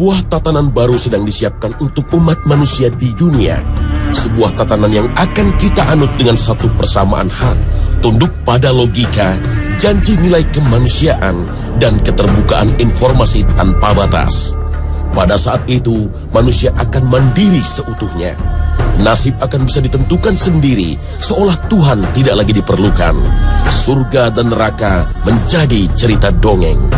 Sebuah tatanan baru sedang disiapkan untuk umat manusia di dunia. Sebuah tatanan yang akan kita anut dengan satu persamaan hak, tunduk pada logika, janji nilai kemanusiaan, dan keterbukaan informasi tanpa batas. Pada saat itu, manusia akan mandiri seutuhnya. Nasib akan bisa ditentukan sendiri, seolah Tuhan tidak lagi diperlukan. Surga dan neraka menjadi cerita dongeng.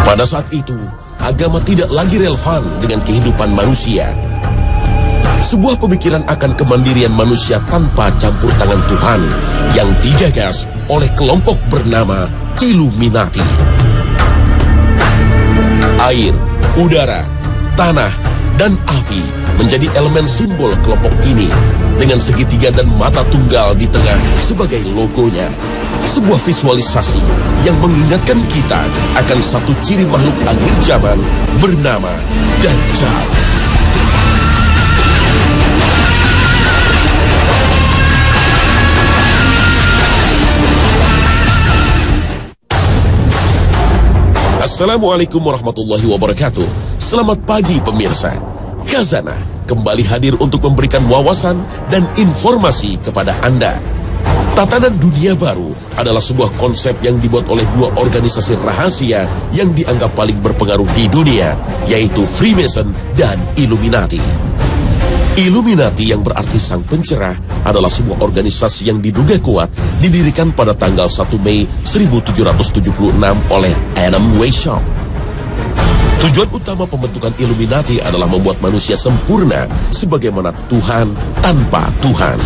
Pada saat itu, agama tidak lagi relevan dengan kehidupan manusia. Sebuah pemikiran akan kemandirian manusia tanpa campur tangan Tuhan yang digagas oleh kelompok bernama Illuminati. Air, udara, tanah, dan api menjadi elemen simbol kelompok ini dengan segitiga dan mata tunggal di tengah sebagai logonya. Sebuah visualisasi yang mengingatkan kita akan satu ciri makhluk akhir zaman bernama Dajjal. Assalamualaikum warahmatullahi wabarakatuh. Selamat pagi pemirsa. Khazanah kembali hadir untuk memberikan wawasan dan informasi kepada Anda. Tatanan dunia baru adalah sebuah konsep yang dibuat oleh dua organisasi rahasia yang dianggap paling berpengaruh di dunia, yaitu Freemason dan Illuminati. Illuminati yang berarti sang pencerah adalah sebuah organisasi yang diduga kuat didirikan pada tanggal 1 Mei 1776 oleh Adam Weishaupt. Tujuan utama pembentukan Illuminati adalah membuat manusia sempurna sebagaimana Tuhan tanpa Tuhan.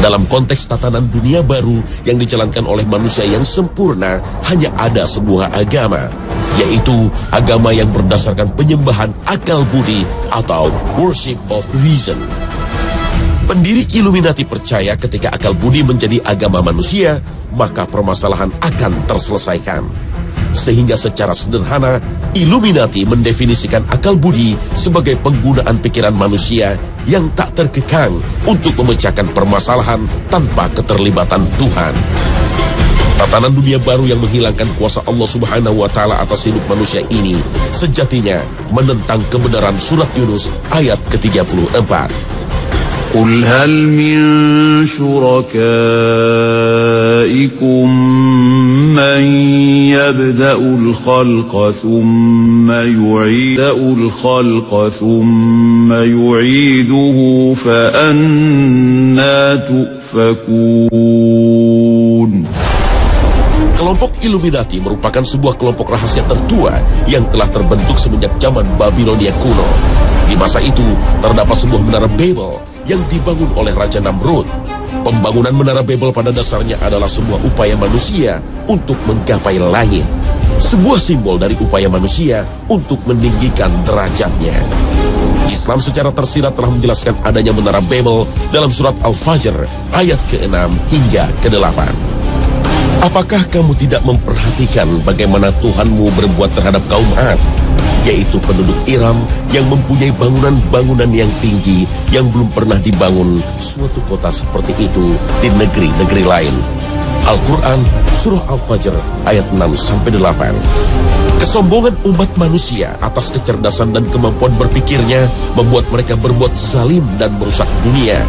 Dalam konteks tatanan dunia baru yang dijalankan oleh manusia yang sempurna, hanya ada sebuah agama, yaitu agama yang berdasarkan penyembahan akal budi atau worship of reason. Pendiri Illuminati percaya ketika akal budi menjadi agama manusia, maka permasalahan akan terselesaikan. Sehingga secara sederhana, Illuminati mendefinisikan akal budi sebagai penggunaan pikiran manusia yang tak terkekang untuk memecahkan permasalahan tanpa keterlibatan Tuhan. Tatanan dunia baru yang menghilangkan kuasa Allah Subhanahu wa taala atas hidup manusia ini sejatinya menentang kebenaran surat Yunus ayat ke-34. قل هل من شركائكم من يبدأ الخلق ثم يعيد الخلق ثم يعيده فأنا تؤفكون Kelompok Illuminati merupakan sebuah kelompok rahasia tertua yang telah terbentuk semenjak zaman Babilonia kuno. Di masa itu, terdapat sebuah menara Babel yang dibangun oleh Raja Namrud. Pembangunan menara Babel pada dasarnya adalah sebuah upaya manusia untuk menggapai langit. Sebuah simbol dari upaya manusia untuk meninggikan derajatnya. Islam secara tersirat telah menjelaskan adanya menara Babel dalam surat Al-Fajr ayat ke-6 hingga ke-8. Apakah kamu tidak memperhatikan bagaimana Tuhanmu berbuat terhadap kaum Ad, yaitu penduduk Iram yang mempunyai bangunan-bangunan yang tinggi yang belum pernah dibangun suatu kota seperti itu di negeri-negeri lain? Al-Quran Surah Al-Fajr ayat 6 sampai 8. Kesombongan umat manusia atas kecerdasan dan kemampuan berpikirnya membuat mereka berbuat zalim dan merusak dunia.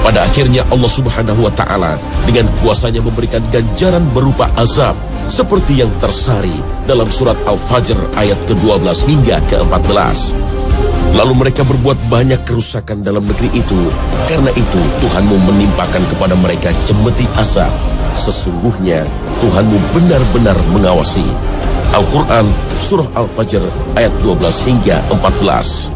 Pada akhirnya Allah Subhanahu wa taala dengan kuasanya memberikan ganjaran berupa azab seperti yang tersari dalam surat Al-Fajr ayat ke-12 hingga ke-14. Lalu mereka berbuat banyak kerusakan dalam negeri itu. Karena itu Tuhanmu menimpakan kepada mereka cemeti azab. Sesungguhnya Tuhanmu benar-benar mengawasi. Al-Quran Surah Al-Fajr ayat 12 hingga 14.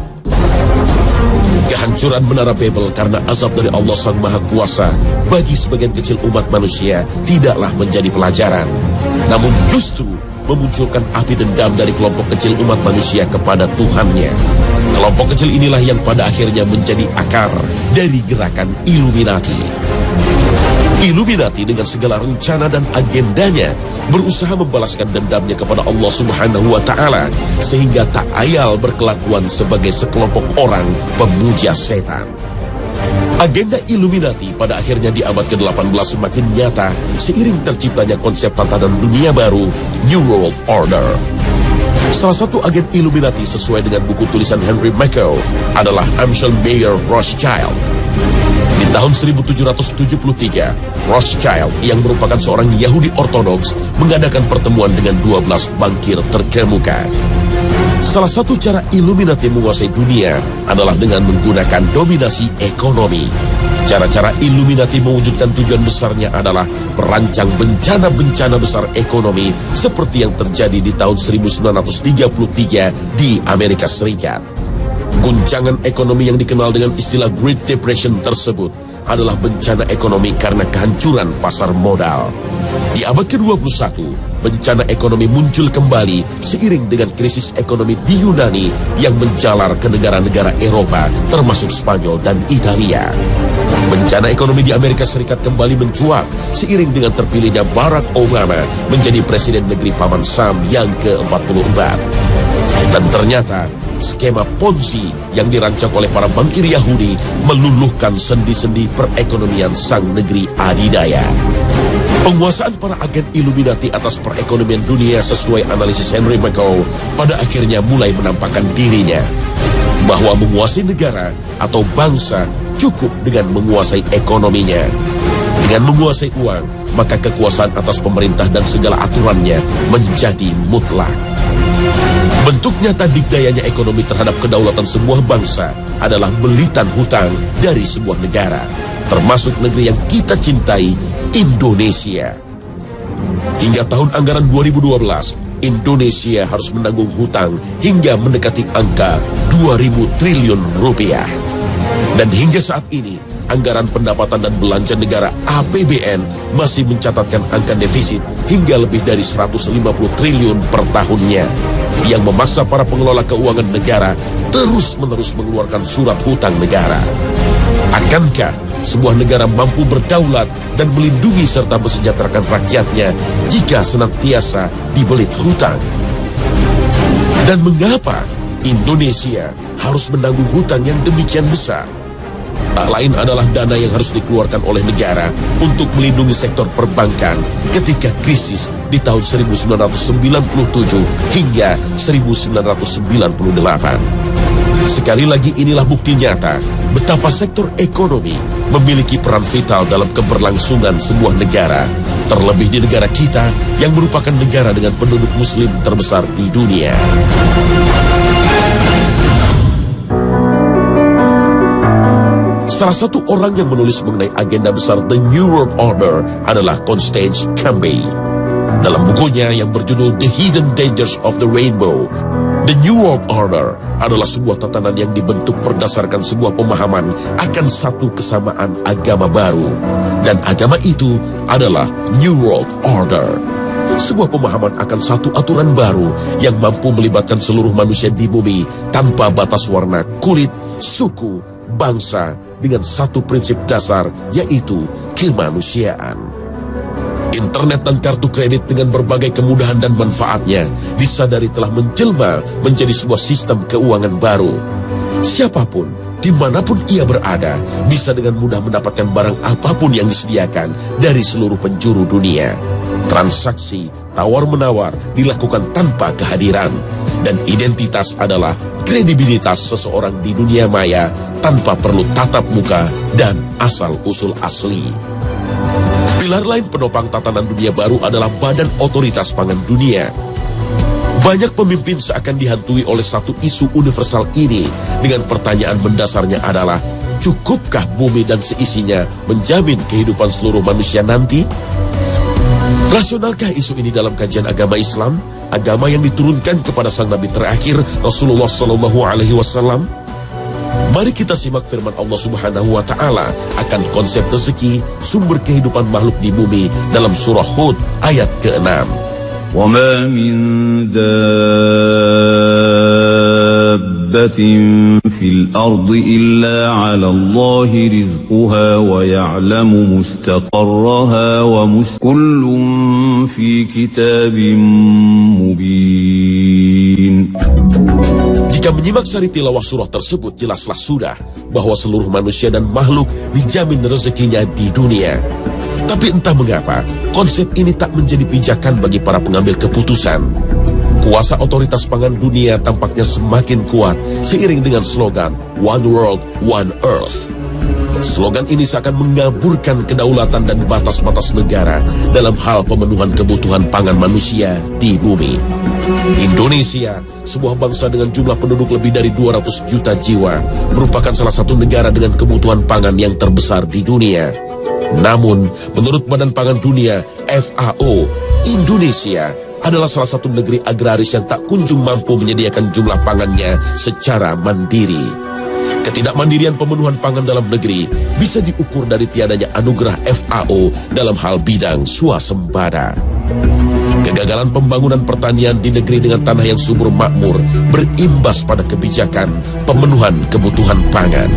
Kehancuran menara Babel karena azab dari Allah Sang Maha Kuasa bagi sebagian kecil umat manusia tidaklah menjadi pelajaran. Namun justru memunculkan api dendam dari kelompok kecil umat manusia kepada Tuhannya. Kelompok kecil inilah yang pada akhirnya menjadi akar dari gerakan Illuminati. Illuminati dengan segala rencana dan agendanya berusaha membalaskan dendamnya kepada Allah Subhanahu wa taala sehingga tak ayal berkelakuan sebagai sekelompok orang pemuja setan. Agenda Illuminati pada akhirnya di abad ke-18 semakin nyata seiring terciptanya konsep tatanan dunia baru New World Order. Salah satu agen Illuminati sesuai dengan buku tulisan Henry Mackau adalah Amschel Mayer Rothschild. Di tahun 1773, Rothschild yang merupakan seorang Yahudi Ortodoks mengadakan pertemuan dengan 12 bankir terkemuka. Salah satu cara Illuminati menguasai dunia adalah dengan menggunakan dominasi ekonomi. Cara-cara Illuminati mewujudkan tujuan besarnya adalah merancang bencana-bencana besar ekonomi seperti yang terjadi di tahun 1933 di Amerika Serikat. Guncangan ekonomi yang dikenal dengan istilah Great Depression tersebut adalah bencana ekonomi karena kehancuran pasar modal. Di abad ke-21, bencana ekonomi muncul kembali seiring dengan krisis ekonomi di Yunani yang menjalar ke negara-negara Eropa termasuk Spanyol dan Italia. Bencana ekonomi di Amerika Serikat kembali mencuat seiring dengan terpilihnya Barack Obama menjadi presiden negeri Paman Sam yang ke-44. Dan ternyata skema Ponzi yang dirancang oleh para bankir Yahudi meluluhkan sendi-sendi perekonomian sang negeri adidaya. Penguasaan para agen Illuminati atas perekonomian dunia sesuai analisis Henry Mackau pada akhirnya mulai menampakkan dirinya bahwa menguasai negara atau bangsa cukup dengan menguasai ekonominya. Dengan menguasai uang, maka kekuasaan atas pemerintah dan segala aturannya menjadi mutlak. Bentuk nyata dikdayanya ekonomi terhadap kedaulatan sebuah bangsa adalah belitan hutang dari sebuah negara, termasuk negeri yang kita cintai Indonesia. Hingga tahun anggaran 2012, Indonesia harus menanggung hutang hingga mendekati angka 2000 triliun rupiah. Dan hingga saat ini, anggaran pendapatan dan belanja negara APBN masih mencatatkan angka defisit hingga lebih dari 150 triliun per tahunnya yang memaksa para pengelola keuangan negara terus-menerus mengeluarkan surat hutang negara. Akankah sebuah negara mampu berdaulat dan melindungi serta mesejahterakan rakyatnya jika senantiasa dibelit hutang. Dan mengapa Indonesia harus menanggung hutang yang demikian besar? Tak lain adalah dana yang harus dikeluarkan oleh negara untuk melindungi sektor perbankan ketika krisis di tahun 1997 hingga 1998. Sekali lagi inilah bukti nyata betapa sektor ekonomi memiliki peran vital dalam keberlangsungan sebuah negara, terlebih di negara kita yang merupakan negara dengan penduduk muslim terbesar di dunia. Salah satu orang yang menulis mengenai agenda besar The New World Order adalah Constance Cambay. Dalam bukunya yang berjudul The Hidden Dangers of the Rainbow, The New World Order adalah sebuah tatanan yang dibentuk berdasarkan sebuah pemahaman akan satu kesamaan agama baru. Dan agama itu adalah New World Order. Sebuah pemahaman akan satu aturan baru yang mampu melibatkan seluruh manusia di bumi tanpa batas warna, kulit, suku, bangsa dengan satu prinsip dasar yaitu kemanusiaan. Internet dan kartu kredit dengan berbagai kemudahan dan manfaatnya disadari telah menjelma menjadi sebuah sistem keuangan baru. Siapa pun, di mana pun ia berada, bisa dengan mudah mendapatkan barang apa pun yang disediakan dari seluruh penjuru dunia. Transaksi tawar-menawar dilakukan tanpa kehadiran. Dan identitas adalah kredibilitas seseorang di dunia maya tanpa perlu tatap muka dan asal-usul asli. Pilar lain penopang tatanan dunia baru adalah Badan Otoritas Pangan Dunia. Banyak pemimpin seakan dihantui oleh satu isu universal ini dengan pertanyaan mendasarnya adalah cukupkah bumi dan seisinya menjamin kehidupan seluruh manusia nanti? Rasionalkah isu ini dalam kajian agama Islam, agama yang diturunkan kepada sang nabi terakhir Rasulullah Wasallam? Mari kita simak firman Allah Subhanahu wa taala akan konsep rezeki, sumber kehidupan makhluk di bumi dalam surah Hud ayat ke-6. وما من دابة في الأرض إلا على الله رزقها ويعلم مستقرها ومس كل في كتاب مبين jika menyimak sari tilawah surah tersebut, jelaslah sudah bahwa seluruh manusia dan makhluk dijamin rezekinya di dunia. Tapi entah mengapa, konsep ini tak menjadi pijakan bagi para pengambil keputusan. Kuasa otoritas pangan dunia tampaknya semakin kuat seiring dengan slogan One World, One Earth. Slogan ini seakan mengaburkan kedaulatan dan batas-batas negara dalam hal pemenuhan kebutuhan pangan manusia di bumi. Indonesia, sebuah bangsa dengan jumlah penduduk lebih dari 200 juta jiwa, merupakan salah satu negara dengan kebutuhan pangan yang terbesar di dunia. Namun, menurut Badan Pangan Dunia, FAO, Indonesia adalah salah satu negeri agraris yang tak kunjung mampu menyediakan jumlah pangannya secara mandiri. Ketidakmandirian pemenuhan pangan dalam negeri bisa diukur dari tiadanya anugerah FAO dalam hal bidang swasembada. Kegagalan pembangunan pertanian di negeri dengan tanah yang subur makmur berimbas pada kebijakan pemenuhan kebutuhan pangan.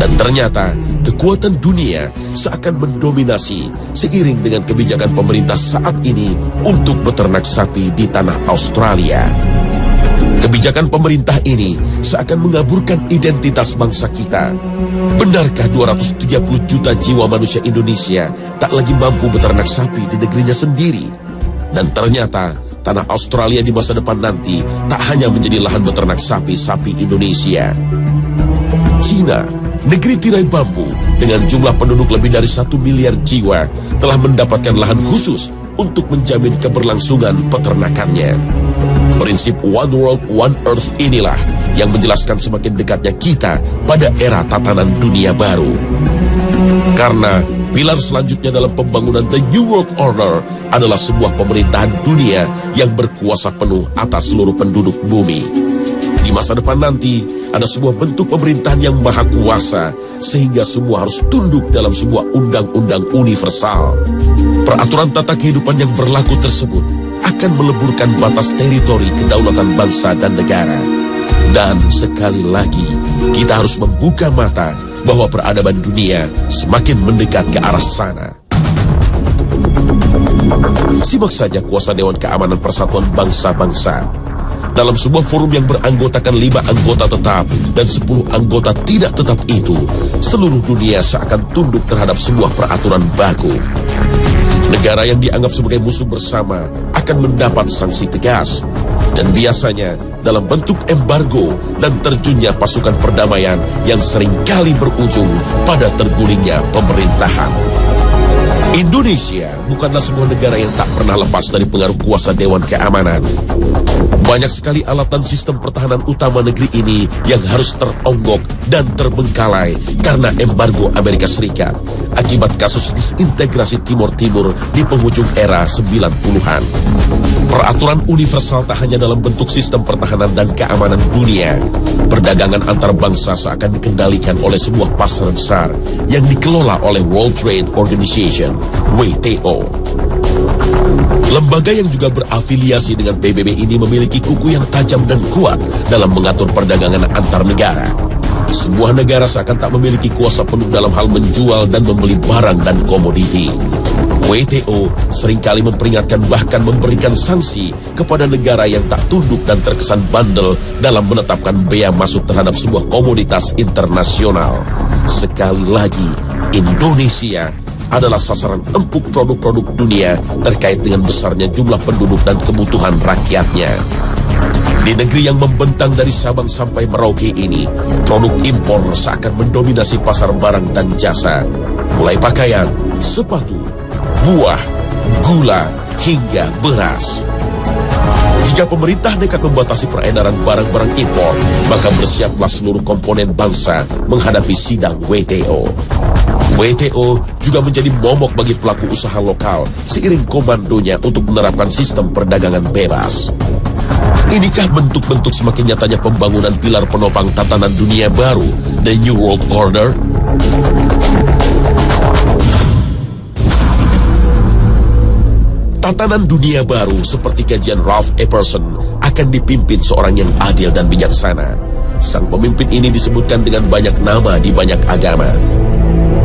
Dan ternyata kekuatan dunia seakan mendominasi seiring dengan kebijakan pemerintah saat ini untuk beternak sapi di tanah Australia. Kebijakan pemerintah ini seakan mengaburkan identitas bangsa kita. Benarkah 230 juta jiwa manusia Indonesia tak lagi mampu beternak sapi di negerinya sendiri? Dan ternyata tanah Australia di masa depan nanti tak hanya menjadi lahan beternak sapi-sapi Indonesia. Cina negeri tirai bambu dengan jumlah penduduk lebih dari satu miliar jiwa telah mendapatkan lahan khusus untuk menjamin keberlangsungan peternakannya. Prinsip One World, One Earth inilah yang menjelaskan semakin dekatnya kita pada era tatanan dunia baru. Karena pilar selanjutnya dalam pembangunan The New World Order adalah sebuah pemerintahan dunia yang berkuasa penuh atas seluruh penduduk bumi. Di masa depan nanti, ada sebuah bentuk pemerintahan yang maha kuasa, sehingga semua harus tunduk dalam sebuah undang-undang universal. Peraturan tata kehidupan yang berlaku tersebut akan meleburkan batas teritori kedaulatan bangsa dan negara. Dan sekali lagi, kita harus membuka mata bahwa peradaban dunia semakin mendekat ke arah sana. Simak saja kuasa Dewan Keamanan Persatuan Bangsa-Bangsa dalam sebuah forum yang beranggotakan lima anggota tetap dan sepuluh anggota tidak tetap itu, seluruh dunia seakan tunduk terhadap sebuah peraturan baku. Negara yang dianggap sebagai musuh bersama akan mendapat sanksi tegas, dan biasanya dalam bentuk embargo dan terjunnya pasukan perdamaian yang sering kali berujung pada tergulingnya pemerintahan. Indonesia bukanlah sebuah negara yang tak pernah lepas dari pengaruh kuasa Dewan Keamanan. Banyak sekali alat dan sistem pertahanan utama negeri ini yang harus teronggok dan terbengkalai karena embargo Amerika Serikat akibat kasus disintegrasi Timur Timur di penghujung era 90-an. Peraturan universal tak hanya dalam bentuk sistem pertahanan dan keamanan dunia. Perdagangan antar bangsa seakan dikendalikan oleh sebuah pasar besar yang dikelola oleh World Trade Organization, WTO. Lembaga yang juga berafiliasi dengan PBB ini memiliki kuku yang tajam dan kuat dalam mengatur perdagangan antar negara. Sebuah negara seakan tak memiliki kuasa penuh dalam hal menjual dan membeli barang dan komoditi. WTO sering kali memperingatkan bahkan memberikan sanksi kepada negara yang tak tunduk dan terkesan bandel dalam menetapkan bea masuk terhadap sebuah komoditas internasional. Sekali lagi, Indonesia adalah sasaran empuk produk-produk dunia terkait dengan besarnya jumlah penduduk dan kebutuhan rakyatnya. Di negeri yang membentang dari Sabang sampai Merauke ini, produk impor seakan mendominasi pasar barang dan jasa, mulai pakaian, sepatu, buah, gula, hingga beras. Jika pemerintah nekat membatasi peredaran barang-barang impor, maka bersiaplah seluruh komponen bangsa menghadapi sidang WTO. WTO juga menjadi momok bagi pelaku usaha lokal seiring komandonya untuk menerapkan sistem perdagangan bebas. Inikah bentuk-bentuk semakin nyatanya pembangunan pilar penopang tatanan dunia baru, The New World Order? Tatanan dunia baru seperti kajian Ralph Epperson akan dipimpin seorang yang adil dan bijaksana. Sang pemimpin ini disebutkan dengan banyak nama di banyak agama.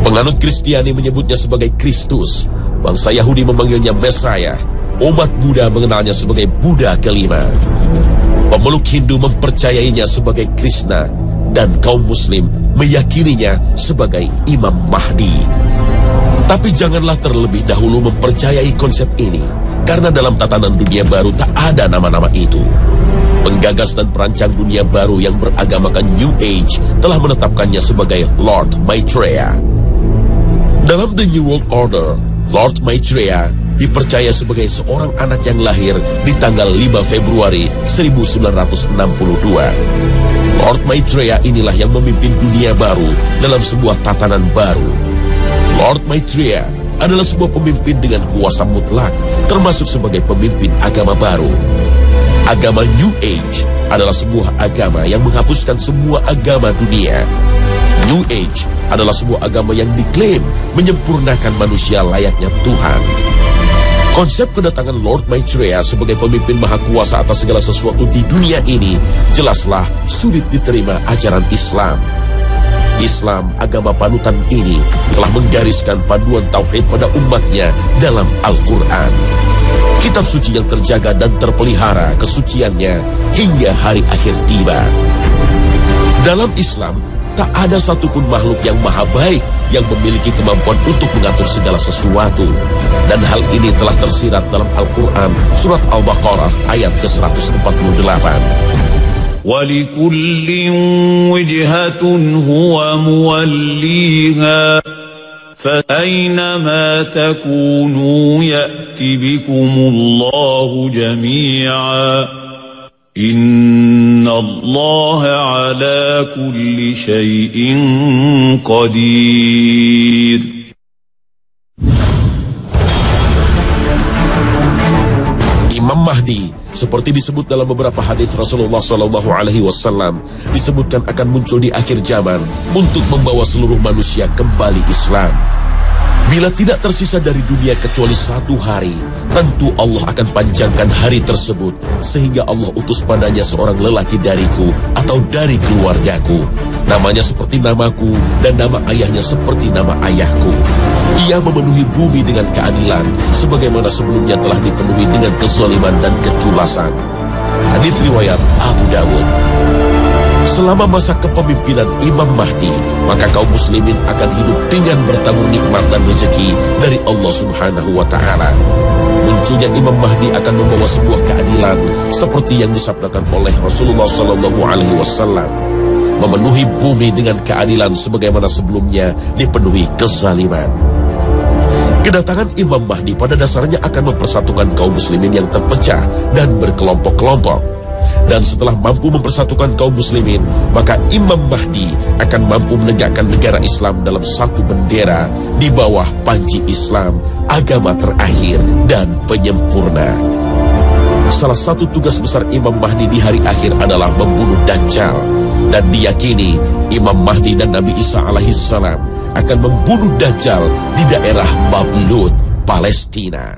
Penganut Kristiani menyebutnya sebagai Kristus. Bangsa Yahudi memanggilnya Messiah. Umat Buddha mengenalnya sebagai Buddha kelima. Pemeluk Hindu mempercayainya sebagai Krishna dan kaum muslim meyakininya sebagai Imam Mahdi. Tapi janganlah terlebih dahulu mempercayai konsep ini Karena dalam tatanan dunia baru tak ada nama-nama itu. Penggagas dan perancang dunia baru yang beragamakan New Age telah menetapkannya sebagai Lord Maitreya. Dalam The New World Order, Lord Maitreya dipercaya sebagai seorang anak yang lahir di tanggal 5 Februari 1962. Lord Maitreya inilah yang memimpin dunia baru dalam sebuah tatanan baru. Lord Maitreya adalah sebuah pemimpin dengan kuasa mutlak, termasuk sebagai pemimpin agama baru. Agama New Age adalah sebuah agama yang menghapuskan semua agama dunia. New Age adalah sebuah agama yang diklaim menyempurnakan manusia layaknya Tuhan. Konsep kedatangan Lord Maitreya sebagai pemimpin maha kuasa atas segala sesuatu di dunia ini jelaslah sulit diterima ajaran Islam. Islam, agama panutan ini, telah menggariskan panduan tauhid pada umatnya dalam Al-Quran kitab suci yang terjaga dan terpelihara kesuciannya hingga hari akhir tiba. Dalam Islam, tak ada satupun makhluk yang maha baik yang memiliki kemampuan untuk mengatur segala sesuatu. Dan hal ini telah tersirat dalam Al-Quran, surat Al-Baqarah ayat ke-148. ولكل وجهة هو موليها فأينما تكونوا يأت بكم الله جميعا إن الله على كل شيء قدير Imam Mahdi seperti disebut dalam beberapa hadis Rasulullah Shallallahu Alaihi Wasallam disebutkan akan muncul di akhir zaman untuk membawa seluruh manusia kembali Islam. Bila tidak tersisa dari dunia kecuali satu hari, tentu Allah akan panjangkan hari tersebut sehingga Allah utus padanya seorang lelaki dariku atau dari keluargaku. Namanya seperti namaku dan nama ayahnya seperti nama ayahku. Ia memenuhi bumi dengan keadilan sebagaimana sebelumnya telah dipenuhi dengan kezaliman dan keculasan. Hadis riwayat Abu Dawud. Selama masa kepemimpinan Imam Mahdi, maka kaum muslimin akan hidup dengan bertabur nikmat dan rezeki dari Allah Subhanahu wa taala. Munculnya Imam Mahdi akan membawa sebuah keadilan seperti yang disabdakan oleh Rasulullah sallallahu alaihi wasallam. Memenuhi bumi dengan keadilan sebagaimana sebelumnya dipenuhi kezaliman. Kedatangan Imam Mahdi pada dasarnya akan mempersatukan kaum muslimin yang terpecah dan berkelompok-kelompok dan setelah mampu mempersatukan kaum muslimin, maka Imam Mahdi akan mampu menegakkan negara Islam dalam satu bendera di bawah panji Islam, agama terakhir dan penyempurna. Salah satu tugas besar Imam Mahdi di hari akhir adalah membunuh Dajjal dan diyakini Imam Mahdi dan Nabi Isa alaihissalam akan membunuh Dajjal di daerah Bab Lut, Palestina.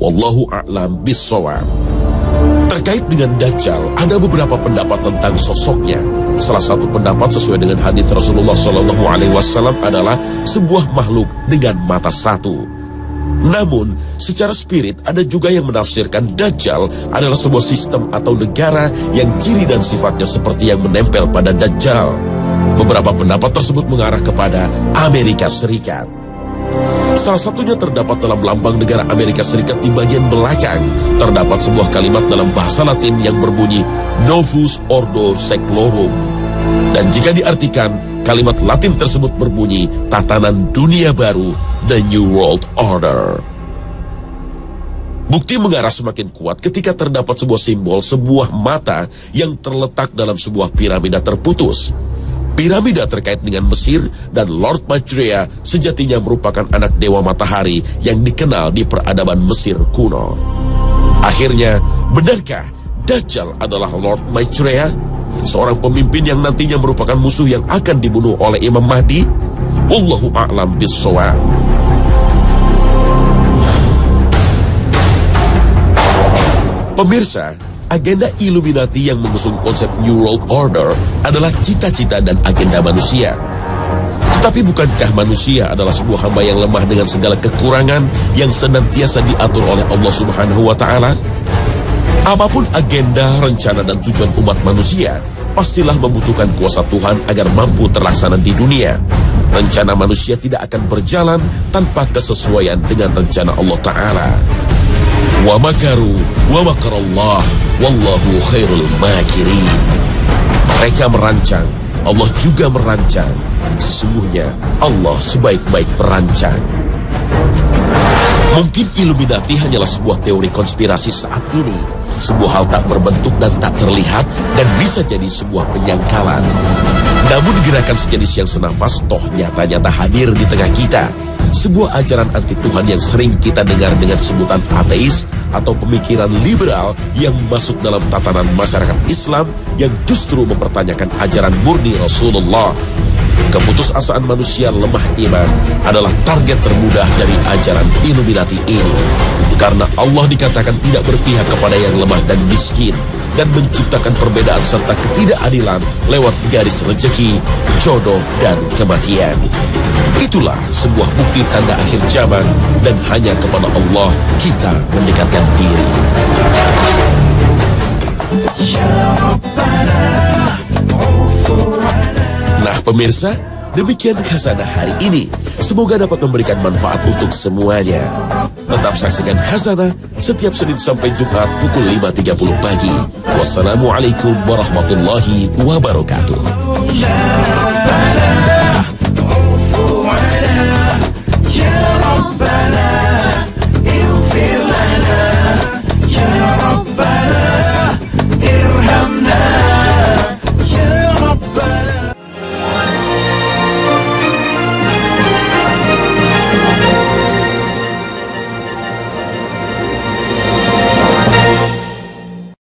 Wallahu a'lam bissawab. Terkait dengan Dajjal, ada beberapa pendapat tentang sosoknya. Salah satu pendapat sesuai dengan hadis Rasulullah Shallallahu Alaihi Wasallam adalah sebuah makhluk dengan mata satu. Namun, secara spirit ada juga yang menafsirkan Dajjal adalah sebuah sistem atau negara yang ciri dan sifatnya seperti yang menempel pada Dajjal. Beberapa pendapat tersebut mengarah kepada Amerika Serikat. Salah satunya terdapat dalam lambang negara Amerika Serikat di bagian belakang. Terdapat sebuah kalimat dalam bahasa Latin yang berbunyi Novus Ordo Seclorum. Dan jika diartikan, kalimat Latin tersebut berbunyi tatanan dunia baru, The New World Order. Bukti mengarah semakin kuat ketika terdapat sebuah simbol sebuah mata yang terletak dalam sebuah piramida terputus. Piramida terkait dengan Mesir dan Lord Maitreya sejatinya merupakan anak dewa matahari yang dikenal di peradaban Mesir kuno. Akhirnya, benarkah Dajjal adalah Lord Maitreya? Seorang pemimpin yang nantinya merupakan musuh yang akan dibunuh oleh Imam Mahdi? Wallahu a'lam bissawab. Pemirsa, Agenda Illuminati yang mengusung konsep New World Order adalah cita-cita dan agenda manusia. Tetapi bukankah manusia adalah sebuah hamba yang lemah dengan segala kekurangan yang senantiasa diatur oleh Allah Subhanahu wa taala? Apa pun agenda, rencana dan tujuan umat manusia, pastilah membutuhkan kuasa Tuhan agar mampu terlaksana di dunia. Rencana manusia tidak akan berjalan tanpa kesesuaian dengan rencana Allah taala. Wa makaru wallahu khairul makirin. Mereka merancang, Allah juga merancang. Sesungguhnya Allah sebaik-baik perancang. Mungkin Illuminati hanyalah sebuah teori konspirasi saat ini. Sebuah hal tak berbentuk dan tak terlihat dan bisa jadi sebuah penyangkalan. Namun gerakan sejenis yang senafas toh nyata-nyata hadir di tengah kita. Sebuah ajaran anti Tuhan yang sering kita dengar dengan sebutan ateis atau pemikiran liberal yang masuk dalam tatanan masyarakat Islam yang justru mempertanyakan ajaran murni Rasulullah. Keputusasaan manusia lemah iman adalah target termudah dari ajaran Illuminati ini. Karena Allah dikatakan tidak berpihak kepada yang lemah dan miskin dan menciptakan perbedaan serta ketidakadilan lewat garis rejeki, jodoh, dan kematian. Itulah sebuah bukti tanda akhir zaman dan hanya kepada Allah kita mendekatkan diri. Nah pemirsa, demikian khazanah hari ini. Semoga dapat memberikan manfaat untuk semuanya. Tetap saksikan khazanah setiap Senin sampai Jumat pukul 5.30 pagi. Wassalamualaikum warahmatullahi wabarakatuh.